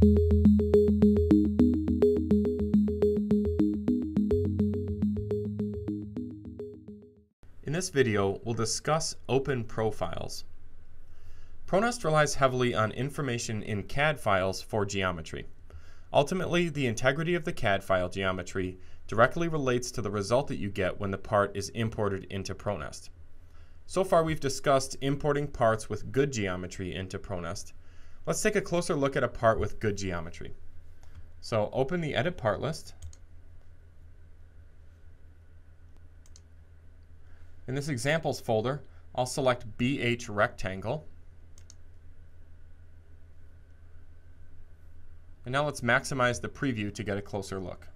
In this video, we'll discuss open profiles. Pronest relies heavily on information in CAD files for geometry. Ultimately, the integrity of the CAD file geometry directly relates to the result that you get when the part is imported into Pronest. So far we've discussed importing parts with good geometry into Pronest. Let's take a closer look at a part with good geometry. So open the Edit Part List. In this examples folder, I'll select BH Rectangle. And now let's maximize the preview to get a closer look.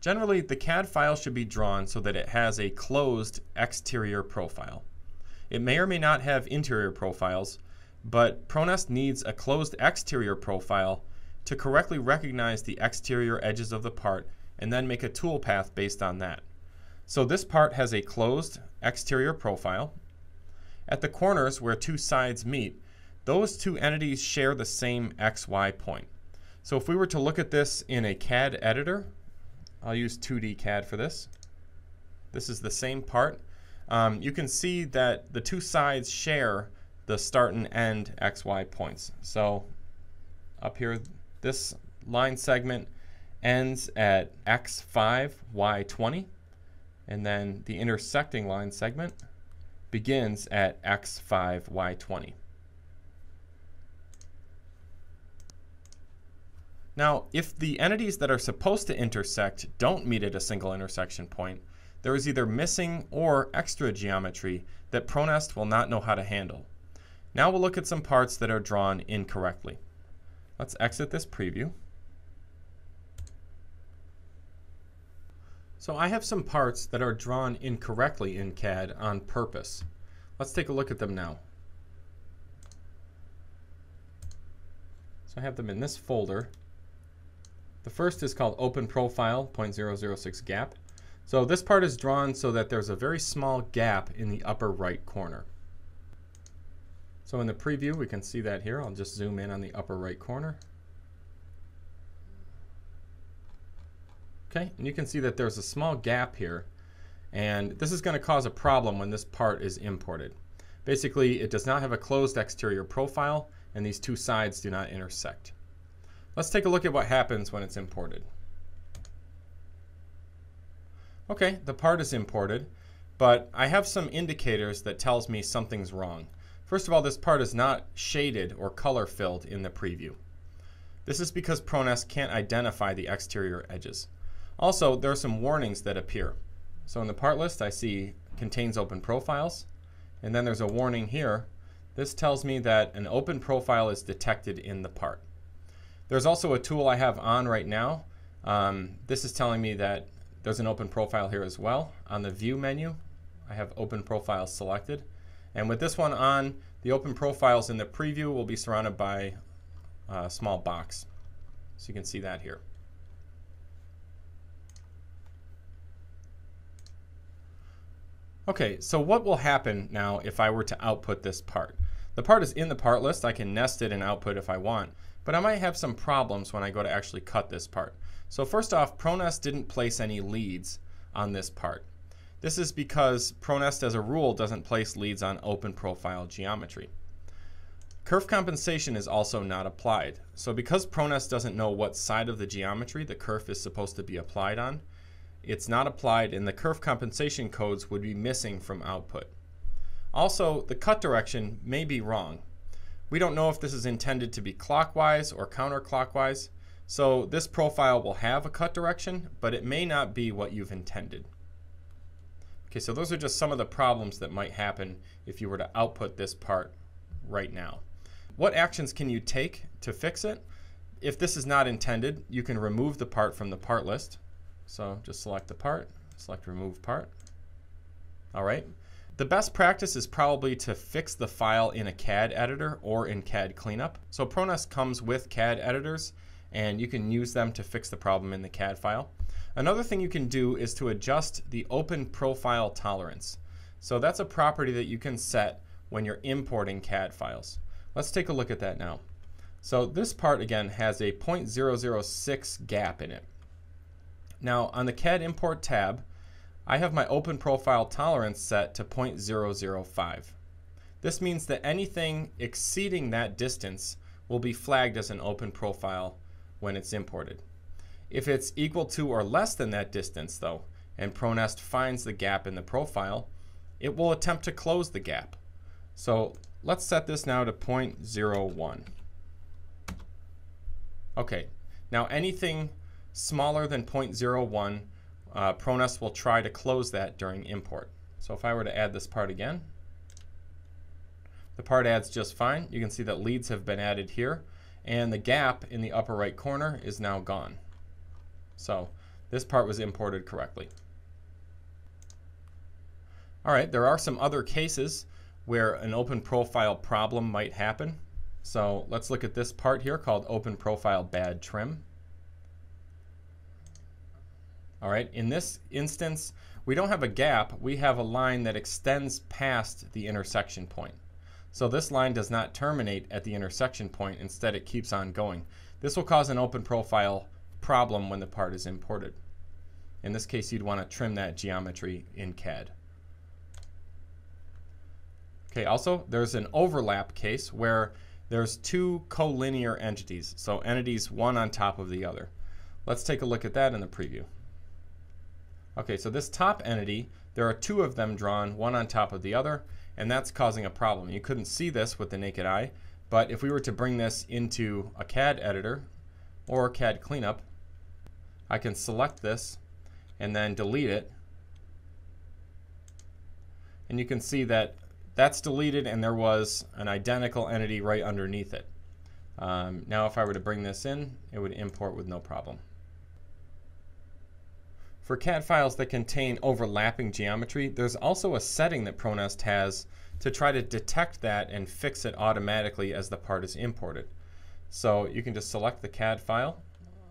Generally, the CAD file should be drawn so that it has a closed exterior profile. It may or may not have interior profiles, but Pronest needs a closed exterior profile to correctly recognize the exterior edges of the part and then make a toolpath based on that. So this part has a closed exterior profile. At the corners where two sides meet, those two entities share the same XY point. So if we were to look at this in a CAD editor, I'll use 2D CAD for this. This is the same part. Um, you can see that the two sides share the start and end XY points. So up here, this line segment ends at x5, y20, and then the intersecting line segment begins at x5, y20. Now, if the entities that are supposed to intersect don't meet at a single intersection point, there is either missing or extra geometry that Pronest will not know how to handle. Now we'll look at some parts that are drawn incorrectly. Let's exit this preview. So I have some parts that are drawn incorrectly in CAD on purpose. Let's take a look at them now. So I have them in this folder the first is called open profile 0.006 gap. So this part is drawn so that there's a very small gap in the upper right corner. So in the preview, we can see that here. I'll just zoom in on the upper right corner. Okay, and you can see that there's a small gap here. And this is going to cause a problem when this part is imported. Basically, it does not have a closed exterior profile, and these two sides do not intersect. Let's take a look at what happens when it's imported. Okay, the part is imported, but I have some indicators that tells me something's wrong. First of all, this part is not shaded or color filled in the preview. This is because Pronest can't identify the exterior edges. Also, there are some warnings that appear. So in the part list, I see contains open profiles, and then there's a warning here. This tells me that an open profile is detected in the part. There's also a tool I have on right now. Um, this is telling me that there's an open profile here as well. On the view menu, I have open profiles selected. And with this one on, the open profiles in the preview will be surrounded by a small box. So you can see that here. Okay, so what will happen now if I were to output this part? The part is in the part list. I can nest it and output if I want but I might have some problems when I go to actually cut this part. So first off, Pronest didn't place any leads on this part. This is because Pronest as a rule doesn't place leads on open profile geometry. Kerf compensation is also not applied. So because Pronest doesn't know what side of the geometry the kerf is supposed to be applied on, it's not applied and the kerf compensation codes would be missing from output. Also, the cut direction may be wrong. We don't know if this is intended to be clockwise or counterclockwise, so this profile will have a cut direction, but it may not be what you've intended. Okay, so those are just some of the problems that might happen if you were to output this part right now. What actions can you take to fix it? If this is not intended, you can remove the part from the part list. So just select the part, select remove part. All right. The best practice is probably to fix the file in a CAD editor or in CAD Cleanup. So Pronest comes with CAD editors and you can use them to fix the problem in the CAD file. Another thing you can do is to adjust the open profile tolerance. So that's a property that you can set when you're importing CAD files. Let's take a look at that now. So this part again has a 0.006 gap in it. Now on the CAD import tab, I have my open profile tolerance set to 0.005. This means that anything exceeding that distance will be flagged as an open profile when it's imported. If it's equal to or less than that distance though, and ProNest finds the gap in the profile, it will attempt to close the gap. So let's set this now to 0.01. Okay, now anything smaller than 0.01, uh, ProNest will try to close that during import. So if I were to add this part again, the part adds just fine. You can see that leads have been added here, and the gap in the upper right corner is now gone. So this part was imported correctly. All right, there are some other cases where an open profile problem might happen. So let's look at this part here called open profile bad trim. All right, in this instance, we don't have a gap, we have a line that extends past the intersection point. So this line does not terminate at the intersection point, instead it keeps on going. This will cause an open profile problem when the part is imported. In this case, you'd want to trim that geometry in CAD. Okay, also, there's an overlap case where there's two collinear entities, so entities one on top of the other. Let's take a look at that in the preview. Okay, so this top entity, there are two of them drawn, one on top of the other, and that's causing a problem. You couldn't see this with the naked eye, but if we were to bring this into a CAD editor or CAD cleanup, I can select this and then delete it. And you can see that that's deleted and there was an identical entity right underneath it. Um, now if I were to bring this in, it would import with no problem. For CAD files that contain overlapping geometry, there's also a setting that ProNest has to try to detect that and fix it automatically as the part is imported. So you can just select the CAD file.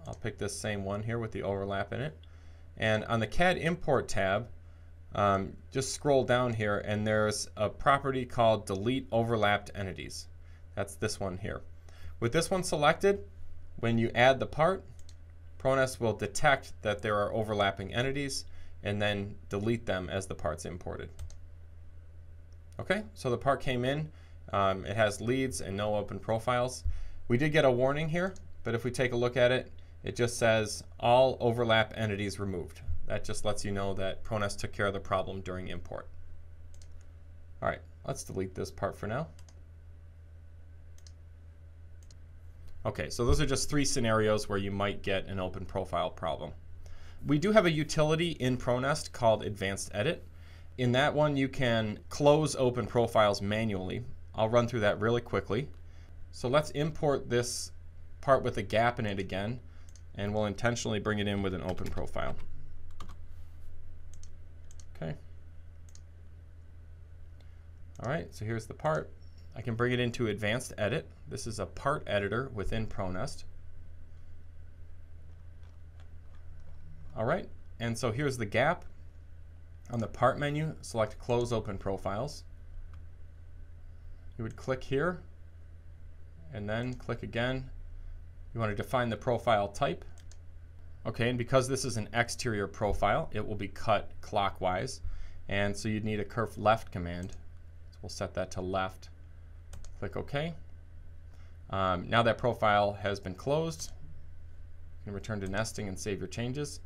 I'll pick this same one here with the overlap in it. And on the CAD import tab, um, just scroll down here and there's a property called delete overlapped entities. That's this one here. With this one selected, when you add the part, ProNest will detect that there are overlapping entities and then delete them as the part's imported. Okay, so the part came in. Um, it has leads and no open profiles. We did get a warning here, but if we take a look at it, it just says all overlap entities removed. That just lets you know that ProNest took care of the problem during import. All right, let's delete this part for now. Okay, so those are just three scenarios where you might get an open profile problem. We do have a utility in ProNest called Advanced Edit. In that one, you can close open profiles manually. I'll run through that really quickly. So let's import this part with a gap in it again, and we'll intentionally bring it in with an open profile. Okay. All right, so here's the part. I can bring it into Advanced Edit. This is a part editor within ProNest. All right, and so here's the gap. On the Part menu, select Close Open Profiles. You would click here, and then click again. You want to define the profile type. Okay, and because this is an exterior profile, it will be cut clockwise. And so you'd need a kerf left command. So we'll set that to left. Click OK. Um, now that profile has been closed, you can return to nesting and save your changes.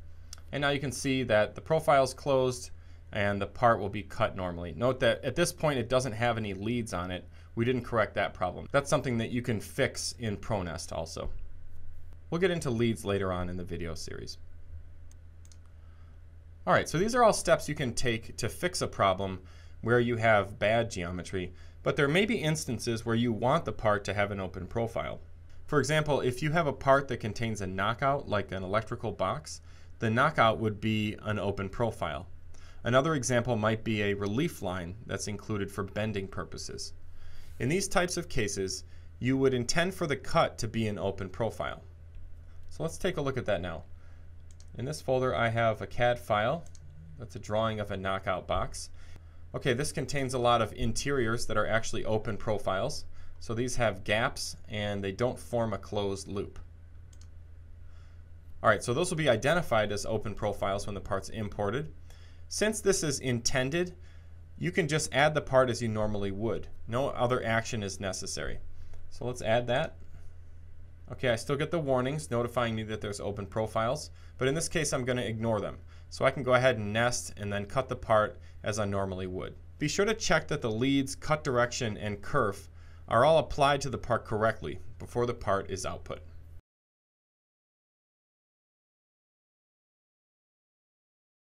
And now you can see that the profile is closed and the part will be cut normally. Note that at this point it doesn't have any leads on it. We didn't correct that problem. That's something that you can fix in ProNest also. We'll get into leads later on in the video series. All right, so these are all steps you can take to fix a problem where you have bad geometry, but there may be instances where you want the part to have an open profile. For example, if you have a part that contains a knockout, like an electrical box, the knockout would be an open profile. Another example might be a relief line that's included for bending purposes. In these types of cases, you would intend for the cut to be an open profile. So let's take a look at that now. In this folder I have a CAD file. That's a drawing of a knockout box. Okay, this contains a lot of interiors that are actually open profiles. So these have gaps and they don't form a closed loop. All right, so those will be identified as open profiles when the part's imported. Since this is intended, you can just add the part as you normally would. No other action is necessary. So let's add that. Okay, I still get the warnings notifying me that there's open profiles, but in this case I'm going to ignore them. So I can go ahead and nest and then cut the part as I normally would. Be sure to check that the leads, cut direction, and kerf are all applied to the part correctly before the part is output.